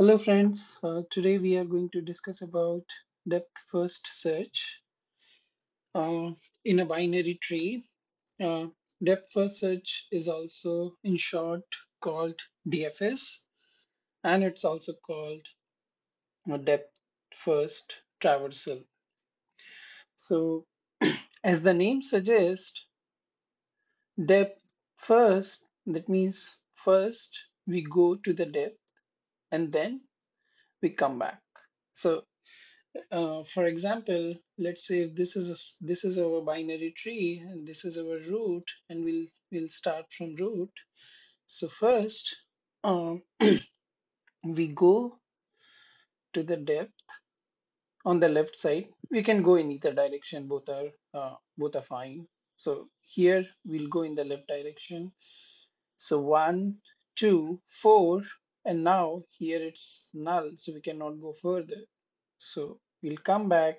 Hello friends, uh, today we are going to discuss about depth first search uh, in a binary tree. Uh, depth first search is also in short called DFS and it's also called depth first traversal. So as the name suggests, depth first, that means first we go to the depth and then we come back. So uh, for example, let's say if this is a, this is our binary tree and this is our root, and we'll we'll start from root. So first, um, we go to the depth on the left side. We can go in either direction. Both are uh, both are fine. So here we'll go in the left direction. So one, two, four, and now here it's null, so we cannot go further. So we'll come back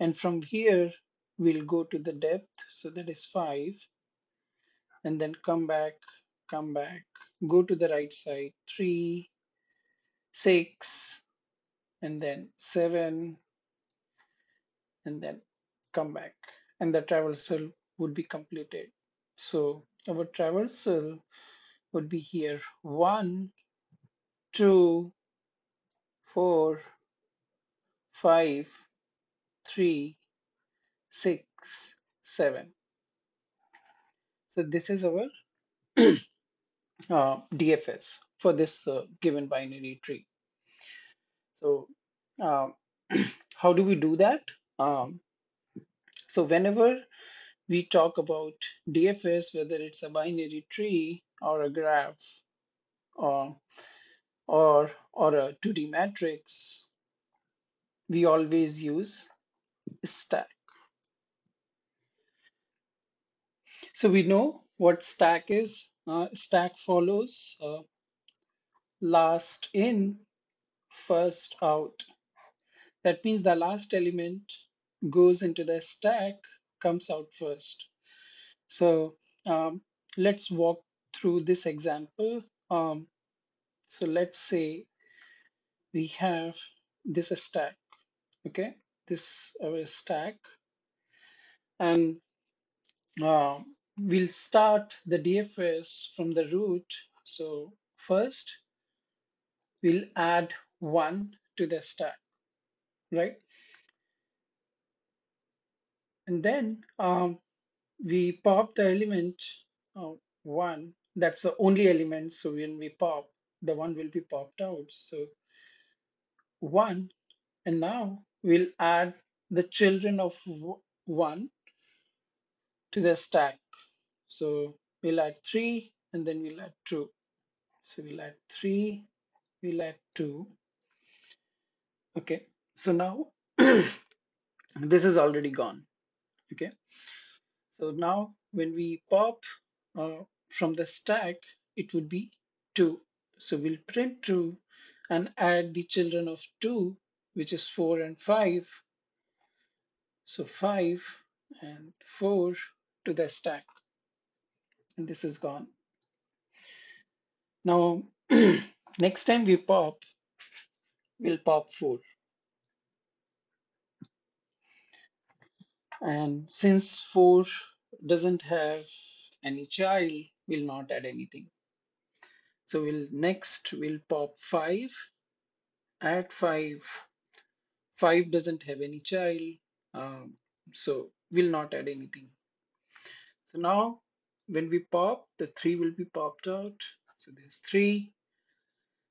and from here we'll go to the depth. So that is five and then come back, come back, go to the right side, three, six, and then seven, and then come back. And the traversal would be completed. So our traversal would be here one, two, four, five, three, six, seven. So this is our uh, DFS for this uh, given binary tree. So uh, how do we do that? Um, so whenever we talk about DFS, whether it's a binary tree or a graph or or or a 2D matrix, we always use stack. So we know what stack is. Uh, stack follows uh, last in, first out. That means the last element goes into the stack, comes out first. So um, let's walk through this example. Um, so let's say we have this stack, okay? This our stack, and uh, we'll start the DFS from the root. So first, we'll add one to the stack, right? And then um, we pop the element uh, one. That's the only element. So when we pop, the one will be popped out. So one, and now we'll add the children of one to the stack. So we'll add three, and then we'll add two. So we'll add three, we'll add two. Okay, so now this is already gone. Okay, so now when we pop uh, from the stack, it would be two. So we'll print true and add the children of two, which is four and five. So five and four to the stack. And this is gone. Now, next time we pop, we'll pop four. And since four doesn't have any child, we'll not add anything. So we'll next we'll pop five, add five. Five doesn't have any child, um, so we'll not add anything. So now when we pop, the three will be popped out. So there's three.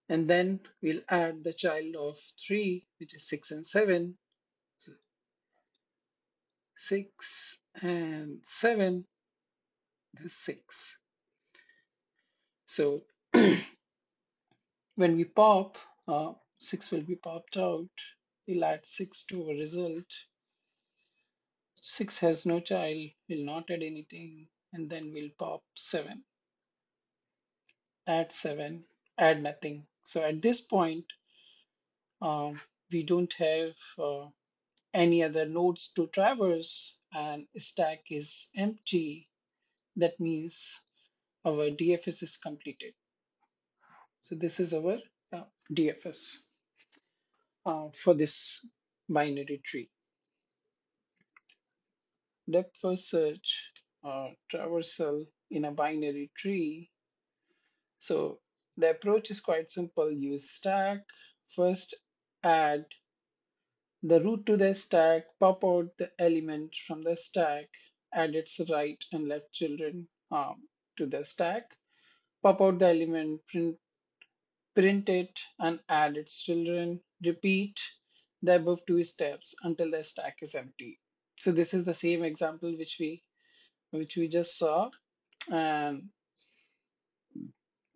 And then we'll add the child of three, which is six and seven. So six and seven, there's six. So when we pop, uh, six will be popped out. We'll add six to our result. Six has no child, we'll not add anything, and then we'll pop seven. Add seven, add nothing. So at this point, um, we don't have uh, any other nodes to traverse and stack is empty. That means our DFS is completed. So this is our uh, DFS uh, for this binary tree. Depth first search uh, traversal in a binary tree. So the approach is quite simple. Use stack, first add the root to the stack, pop out the element from the stack, add its right and left children um, to the stack, pop out the element, print, print it, and add its children. Repeat the above two steps until the stack is empty. So this is the same example which we which we just saw, and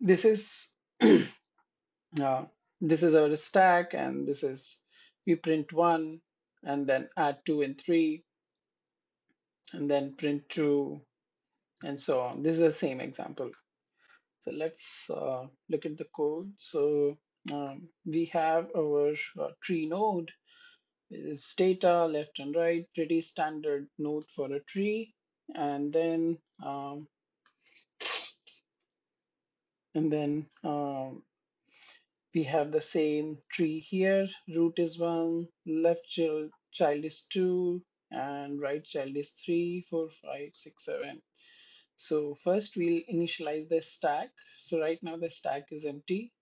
this is uh, this is our stack, and this is we print one, and then add two and three, and then print two, and so on. This is the same example. So let's uh, look at the code. So um, we have our uh, tree node. It's data left and right, pretty standard node for a tree. And then um, and then um, we have the same tree here. Root is one, left child, child is two, and right child is three, four, five, six, seven. So first we'll initialize the stack. So right now the stack is empty.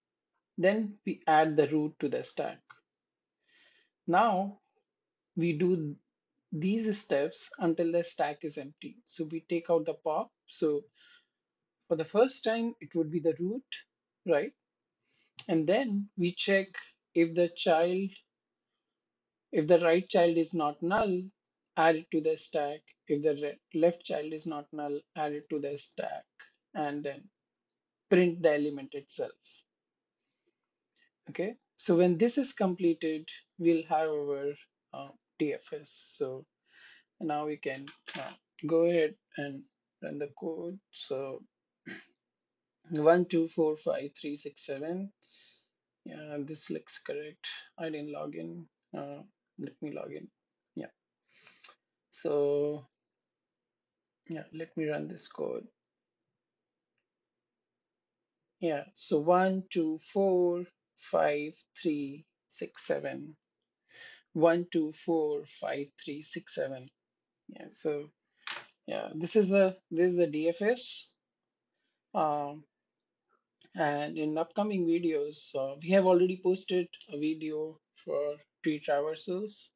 Then we add the root to the stack. Now we do these steps until the stack is empty. So we take out the pop. So for the first time, it would be the root, right? And then we check if the child, if the right child is not null, add it to the stack. If the left child is not null, add it to the stack. And then print the element itself. Okay, so when this is completed, we'll have our uh, DFS. So now we can uh, go ahead and run the code. So one, two, four, five, three, six, seven. Yeah, this looks correct. I didn't log in. Uh, let me log in. So yeah, let me run this code. Yeah, so one, two, four, five, three, six, seven. One, two, four, five, three, six, seven. Yeah, so yeah, this is the this is the DFS. Um, and in upcoming videos, uh, we have already posted a video for tree traversals.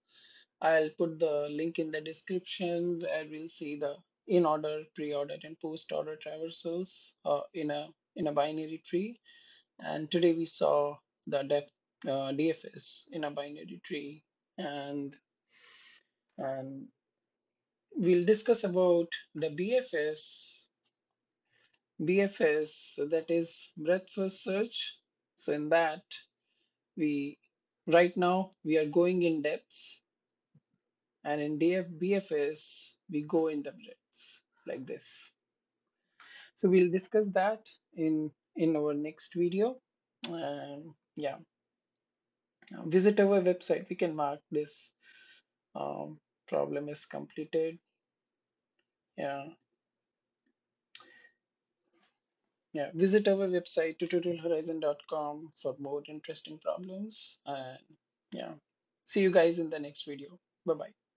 I'll put the link in the description where we'll see the in order, pre-order, and post-order traversals uh, in a in a binary tree. And today we saw the depth uh, DFS in a binary tree, and and we'll discuss about the BFS. BFS, so that is breadth first search. So in that, we right now we are going in depths, and in DF, BFS we go in the breadth like this. So we'll discuss that in in our next video. And yeah, visit our website. We can mark this um, problem is completed. Yeah. Yeah, visit our website tutorialhorizon.com for more interesting problems. And yeah, see you guys in the next video. Bye bye.